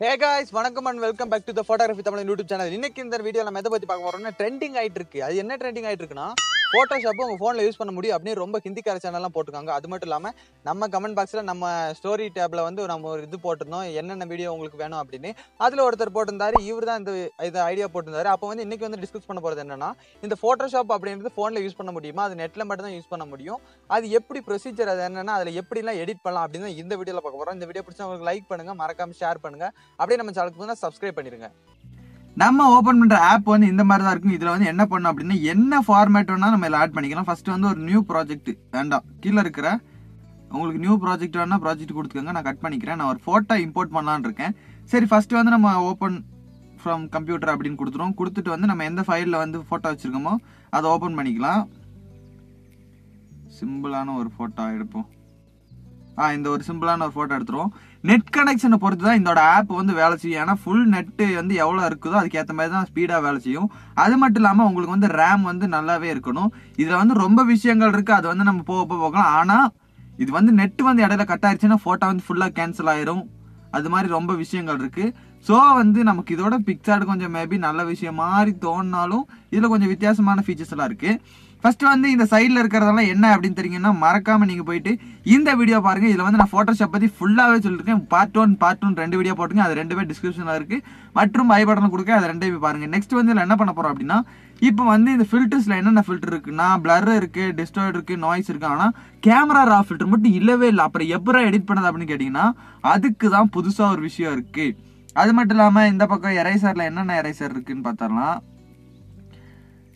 ஹே guys வணக்கம் and welcome back to the photography Tamil YouTube channel இன்னைக்கு இந்த video நம்ம எதை பத்தி பார்க்க போகிறோம்னா ட்ரெண்டிங் ஆயிட்டு இருக்கு அது என்ன ட்ரெண்டிங் ஆகிட்டு இருக்குன்னா ஃபோட்டோஷாப்பும் உங்கள் ஃபோனில் யூஸ் பண்ண முடியும். அப்படின்னு ரொம்ப ஹிந்திக்கார சேனல்லாம் போட்டிருக்காங்க. அது மட்டும் இல்லாமல் நம்ம கமெண்ட் பாக்ஸில் நம்ம ஸ்டோரி டேப்ல வந்து நம்ம ஒரு இது போட்டிருந்தோம். என்னென்ன வீடியோ உங்களுக்கு வேணும் அப்படின்னு. அதில் ஒருத்தர் போட்டிருந்தாரு. இவர் தான் இந்த இது ஐடியா போட்டிருந்தாரு. அப்போ வந்து இன்றைக்கி வந்து டிஸ்கஸ் பண்ண போகிறது என்னன்னா இந்த ஃபோட்டோஷாப் அப்படின்றது ஃபோனில் யூஸ் பண்ண முடியுமா? அது நெட்டில் மட்டும் தான் யூஸ் பண்ண முடியும். அது எப்படி ப்ரொசீஜர் அது என்னென்னா அதில் எப்படிலாம் எடிட் பண்ணலாம் அப்படின்னு தான் இந்த வீடியோவில் பார்க்க போகிறோம் இந்த வீடியோ பிடிச்சா உங்களுக்கு லைக் பண்ணுங்கள் மறக்காமல் ஷேர் பண்ணுங்கள் அப்படியே நம்ம சேனலுக்கு வந்து சப்ஸ்கிரைப் பண்ணிடுங்க நம்ம ஓப்பன் பண்ற ஆப் வந்து இந்த மாதிரி தான் இருக்கும் இதுல வந்து என்ன பண்ணணும் அப்படின்னா என்ன ஃபார்மேட் வேணா நம்ம இதில் ஆட் பண்ணிக்கலாம். ஃபர்ஸ்ட் வந்து ஒரு நியூ ப்ராஜெக்ட் வேண்டாம். கீழே இருக்கிற உங்களுக்கு நியூ ப்ராஜெக்ட் வேணா ப்ராஜெக்ட் கொடுத்துக்கோங்க. நான் கட் பண்ணிக்கிறேன். நான் ஒரு ஃபோட்டோ இம்போர்ட் பண்ணலான் இருக்கேன். சரி ஃபர்ஸ்ட் வந்து நம்ம ஓப்பன் ஃப்ரம் கம்ப்யூட்டர் அப்படின்னு கொடுத்துருவோம் கொடுத்துட்டு வந்து நம்ம எந்த ஃபைலில் வந்து ஃபோட்டோ வச்சிருக்கோமோ அதை ஓப்பன் பண்ணிக்கலாம். சிம்பிளான ஒரு ஃபோட்டோ எடுப்போம். இந்த ஒரு சிம்பிளான ஒரு ஃபோட்டோ எடுத்துருவோம். நெட் கனெக்ஷனை பொறுத்து தான் இதோட ஆப் வந்து வேலை செய்யும். ஏன்னா ஃபுல் நெட்டு வந்து எவ்வளோ இருக்குதோ அதுக்கேற்ற மாதிரி தான் ஸ்பீடாக வேலை செய்யும். அது மட்டும் இல்லாமல் உங்களுக்கு வந்து ரேம் வந்து நல்லாவே இருக்கணும். இதில் வந்து ரொம்ப விஷயங்கள் இருக்குது அது வந்து நம்ம போக போக போகலாம். ஆனால் இது வந்து நெட் வந்து இடையில கட் ஆயிடுச்சுன்னா ஃபோட்டோ வந்து ஃபுல்லாக கேன்சல் ஆயிரும். அது மாதிரி ரொம்ப விஷயங்கள் இருக்கு. ஸோ வந்து நமக்கு இதோட பிக்சார்டு கொஞ்சம் மேபி நல்ல விஷயம் மாதிரி தோணினாலும் இதில் கொஞ்சம் வித்தியாசமான ஃபீச்சர்ஸ் எல்லாம் ஃபஸ்ட்டு ஃபர்ஸ்ட் வந்து இந்த சைடில் இருக்கிறதெல்லாம் என்ன அப்படின்னு தெரியுங்கன்னா மறக்காம நீங்க போயிட்டு இந்த வீடியோ பாருங்க. இதுல வந்து நான் போட்டோஷாப் பத்தி ஃபுல்லாவே சொல்லிருக்கேன். பார்ட் ஒன் பார்ட் ஒன் ரெண்டு வீடியோ போட்டுங்க அது ரெண்டுமே டிஸ்கிரிப்ஷன்ல இருக்கு. மற்றும் ஐ கொடுக்க அது ரெண்டையும் பாருங்க. நெக்ஸ்ட் வந்து இதில் என்ன பண்ண போறோம் அப்படின்னா இப்போ வந்து இந்த ஃபில்டர்ஸ்ல என்னென்ன ஃபில்டர் இருக்குன்னா பிளர் இருக்கு டிஸ்டாய்ட் இருக்கு நாய்ஸ் இருக்கு. ஆனா கேமரா ரா ஃபில்டர் மட்டும் இல்லவே இல்லை. அப்புறம் எப்பறம் எடிட் பண்ணது அப்படின்னு கேட்டீங்கன்னா அதுக்கு தான் புதுசா ஒரு விஷயம் இருக்கு. அது மட்டும் இல்லாம இந்த பக்கம் எரைசர்ல என்னென்ன எரைசர் இருக்குன்னு பார்த்தோம்னா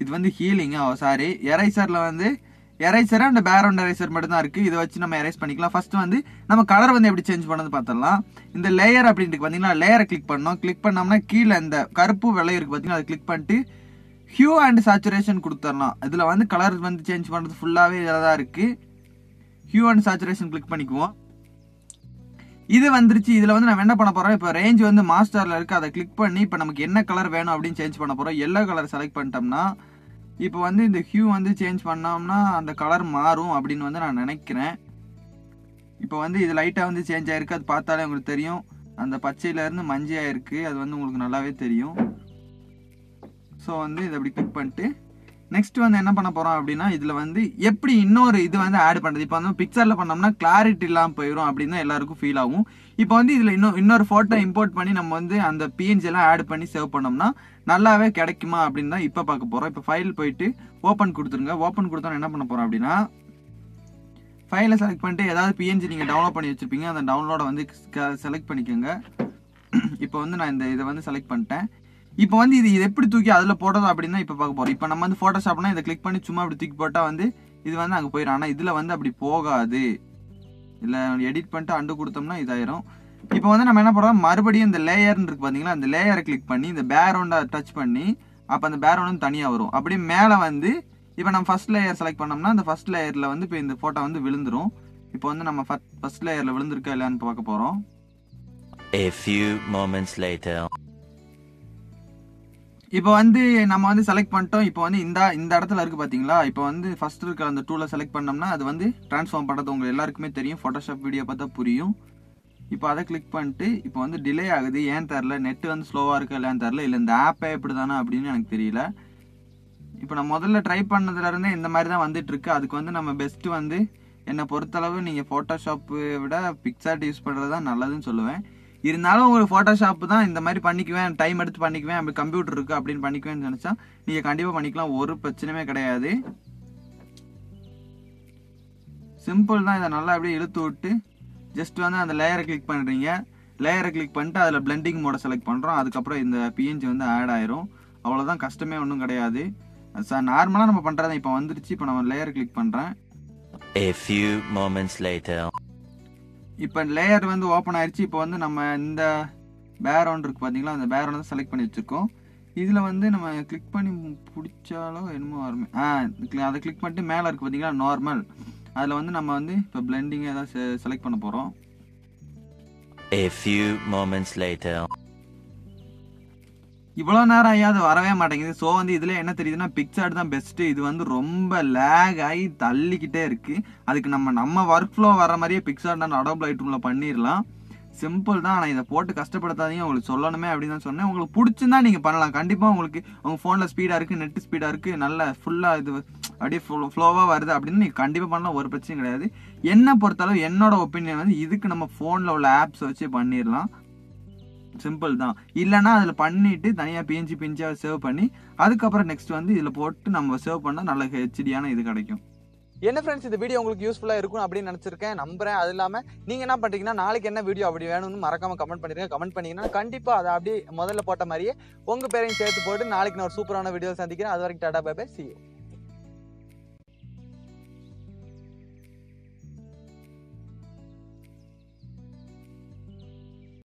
இது வந்து ஹீலிங் சாரி எரைசரில் வந்து எரைசர் அண்ட் பேக்ரவுண்ட் எரைசர் மட்டும்தான் இருக்குது இதை வச்சு நம்ம எரைஸ் பண்ணிக்கலாம். ஃபஸ்ட்டு வந்து நம்ம கலர் வந்து எப்படி சேஞ்ச் பண்ணது பார்த்துடலாம். இந்த லேயர் அப்படின்ட்டு பார்த்தீங்கன்னா லேயரை கிளிக் பண்ணோம் கிளிக் பண்ணோம்னா கீழே இந்த கருப்பு வெள்ளை இருக்குது பார்த்தீங்கன்னா அதை கிளிக் பண்ணிட்டு ஹியூ அண்ட் சாச்சுரேஷன் கொடுத்துடலாம். இதில் வந்து கலர் வந்து சேஞ்ச் பண்ணுறது ஃபுல்லாகவே இதில் தான் இருக்குது ஹியூ அண்ட் சாச்சுரேஷன் கிளிக் பண்ணிக்குவோம். இது வந்துருச்சு. இதில் வந்து நம்ம என்ன பண்ண போகிறோம் இப்போ ரேஞ்ச் வந்து மாஸ்டரில் இருக்குது அதை கிளிக் பண்ணி இப்போ நமக்கு என்ன கலர் வேணும் அப்படின்னு சேஞ்ச் பண்ண போகிறோம் எல்லோ கலர் செலக்ட் பண்ணிட்டோம்னா இப்போ வந்து இந்த ஹியூ வந்து சேஞ்ச் பண்ணோம்னா அந்த கலர் மாறும் அப்படின்னு வந்து நான் நினைக்கிறேன். இப்போ வந்து இது லைட்டாக வந்து சேஞ்ச் ஆகிருக்கு அது பார்த்தாலே உங்களுக்கு தெரியும். அந்த பச்சையிலேருந்து மஞ்சள் ஆயிருக்கு அது வந்து உங்களுக்கு நல்லாவே தெரியும். ஸோ வந்து இதை அப்படி கிளிக் பண்ணிட்டு நெக்ஸ்ட் வந்து என்ன பண்ண போறோம் அப்படின்னா இதுல வந்து எப்படி இன்னொரு இது வந்து ஆட் பண்றது? இப்போ வந்து பிக்சர்ல பண்ணோம்னா கிளாரிட்டி இல்லாமல் போயிடும் அப்படின்னு எல்லாருக்கும் ஃபீல் ஆகும். இப்போ வந்து இதுல இன்னும் இன்னொரு போட்டோ இம்போர்ட் பண்ணி நம்ம வந்து அந்த பிஎன்ஜி எல்லாம் ஆட் பண்ணி சேவ் பண்ணோம்னா நல்லாவே கிடைக்குமா அப்படின்னு தான் இப்போ பார்க்க போறோம். இப்போ ஃபைல் போயிட்டு ஓப்பன் கொடுத்துருங்க. ஓப்பன் கொடுத்தோம் என்ன பண்ண போறோம் அப்படின்னா ஃபைலை செலக்ட் பண்ணிட்டு ஏதாவது பிஎன்ஜி நீங்கள் டவுன்லோட் பண்ணி வச்சுருப்பீங்க. அந்த டவுன்லோடை வந்து செலக்ட் பண்ணிக்கோங்க. இப்போ வந்து நான் இந்த இதை வந்து செலக்ட் பண்ணிட்டேன். இப்போ வந்து இது இது எப்படி தூக்கி அதில் போடுறது அப்படின்னு தான் இப்போ பார்க்க போகிறோம் இப்போ நம்ம வந்து ஃபோட்டோஷாப்னா இதை கிளிக் பண்ணி சும்மா அப்படி தூக்கி போட்டால் வந்து இது வந்து அங்கே போயிடும் ஆனால் இதில் வந்து அப்படி போகாது. இல்லை எடிட் பண்ணிட்டு அண்டு கொடுத்தோம்னா இதாயிரும். இப்போ வந்து நம்ம என்ன பண்ணுறோம் மறுபடியும் இந்த லேயர்னு இருக்கு பார்த்தீங்களா அந்த லேயரை கிளிக் பண்ணி இந்த பேக்ரவுண்டை டச் பண்ணி அப்போ அந்த பேக்ரவுண்ட் வந்து தனியாக வரும். அப்படியே மேலே வந்து இப்போ நம்ம ஃபஸ்ட் லேயர் செலக்ட் பண்ணோம்னா அந்த ஃபஸ்ட் லேயரில் வந்து இப்போ இந்த ஃபோட்டோ வந்து விழுந்துரும். இப்போ வந்து நம்ம ஃபர்ஸ்ட் லேயரில் விழுந்திருக்கா இல்லையான்னு பார்க்க போகிறோம் A few moments later. இப்போ வந்து நம்ம வந்து செலக்ட் பண்ணிட்டோம். இப்போ வந்து இந்த இந்த இடத்துல இருக்கு பாத்தீங்களா? இப்போ வந்து ஃபர்ஸ்ட் இருக்கிற அந்த டூலை செலக்ட் பண்ணோம்னா அது வந்து ட்ரான்ஸ்ஃபார்ம் பண்ணுறது உங்களுக்கு எல்லாருக்குமே தெரியும். ஃபோட்டோஷாப் வீடியோ பார்த்தா புரியும். இப்போ அதை கிளிக் பண்ணிட்டு இப்போ வந்து டிலே ஆகுது. ஏன் தெரில நெட் வந்து ஸ்லோவாக இருக்கா இல்லையான்னு தெரில இல்லை இந்த ஆப்பே எப்படி தானே அப்படின்னு எனக்கு தெரியல. இப்போ நான் முதல்ல ட்ரை பண்ணதுல இருந்தே இந்த மாதிரி தான் வந்துட்டு இருக்கு. அதுக்கு வந்து நம்ம பெஸ்ட்டு வந்து என்னை பொறுத்தளவு நீங்கள் ஃபோட்டோஷாப்பை விட பிக்சார்ட் யூஸ் பண்ணுறது தான் நல்லதுன்னு சொல்லுவேன். இருந்தாலும் உங்களுக்கு ஃபோட்டோஷாப் தான் இந்த மாதிரி பண்ணிக்குவேன் டைம் எடுத்து பண்ணிக்குவேன் அப்படி கம்ப்யூட்டர் இருக்கு அப்படின்னு பண்ணிக்குவேன்னு நினைச்சா நீங்க கண்டிப்பா பண்ணிக்கலாம். ஒரு பிரச்சனையுமே கிடையாது. சிம்பிள் தான். இதை நல்லா அப்படியே இழுத்து விட்டு ஜஸ்ட் வந்து அந்த லேயரை கிளிக் பண்ணுறீங்க லேயரை கிளிக் பண்ணிட்டு அதில் பிளெண்டிங் மோட செலக்ட் பண்ணுறோம் அதுக்கப்புறம் இந்த பிஎன்ஜி வந்து ஆட் ஆயிரும். அவ்வளோதான் கஷ்டமே ஒன்றும் கிடையாது. சார் நார்மலாக நம்ம பண்ணுறது இப்போ வந்துருச்சு. இப்போ நம்ம லேயர் கிளிக் பண்ணுறேன் A few moments later. இப்போ லேயர் வந்து ஓப்பன் ஆயிடுச்சு இப்போ வந்து நம்ம இந்த பேக்ரவுண்ட் இருக்கு பார்த்தீங்களா அந்த பேக்ரவுண்ட் செலக்ட் பண்ணி வச்சிருக்கோம். இதில் வந்து நம்ம கிளிக் பண்ணி பிடிச்சாலோ என்னமோ வருமே. ஆ அதை கிளிக் பண்ணிட்டு மேலே இருக்குது பார்த்தீங்களா நார்மல் அதில் வந்து நம்ம வந்து இப்போ பிளெண்டிங் ஏதாவது செலக்ட் பண்ண போகிறோம் A few moments later. இவ்வளோ நேரம் ஐயா அது வரவே மாட்டேங்குது. ஸோ வந்து இதில் என்ன தெரியுதுன்னா பிக்சார்ட் தான் பெஸ்ட்டு இது வந்து ரொம்ப லேக் ஆகி தள்ளிக்கிட்டே இருக்குது அதுக்கு நம்ம நம்ம ஒர்க் ஃப்ளோ வர மாதிரியே பிக்சார்ட் நான் அடோப் லைட் பண்ணிடலாம் சிம்பிள் தான். ஆனால் இதை போட்டு கஷ்டப்படுத்தாதீங்க. உங்களுக்கு சொல்லணுமே அப்படின்னு தான் சொன்னேன். உங்களுக்கு பிடிச்சிருந்தா நீங்கள் பண்ணலாம். கண்டிப்பாக உங்களுக்கு உங்கள் ஃபோனில் ஸ்பீடாக இருக்குது நெட் ஸ்பீடாக இருக்குது நல்ல ஃபுல்லாக இது அப்படியே ஃப்ளோவாக வருது அப்படின்னு நீங்கள் கண்டிப்பாக பண்ணலாம். ஒரு பிரச்சனையும் கிடையாது. என்னை பொறுத்தளவு என்னோட ஒப்பீனியன் வந்து இதுக்கு நம்ம ஃபோனில் உள்ள ஆப்ஸ் வச்சு பண்ணிடலாம் சிம்பிள் தான். இல்லைன்னா அதில் பண்ணிட்டு தனியாக பிஞ்சு பிஞ்சாக சேவ் பண்ணி அதுக்கப்புறம் நெக்ஸ்ட் வந்து இதில் போட்டு நம்ம சேவ் பண்ணால் நல்ல ஹெச்டியான இது கிடைக்கும். என்ன ஃப்ரெண்ட்ஸ் இந்த வீடியோ உங்களுக்கு யூஸ்ஃபுல்லாக இருக்கும் அப்படின்னு நினச்சிருக்கேன். நம்புறேன். அது இல்லாமல் நீங்கள் என்ன பண்ணுறீங்கன்னா நாளைக்கு என்ன வீடியோ அப்படி வேணும்னு மறக்காமல் கமெண்ட் பண்ணிருங்க. கமெண்ட் பண்ணிங்கன்னா கண்டிப்பாக அதை அப்படியே முதல்ல போட்ட மாதிரியே உங்கள் பேரையும் சேர்த்து போட்டு நாளைக்கு நான் ஒரு சூப்பரான வீடியோ சந்திக்கிறேன். அது வரைக்கும் டாடா பை சி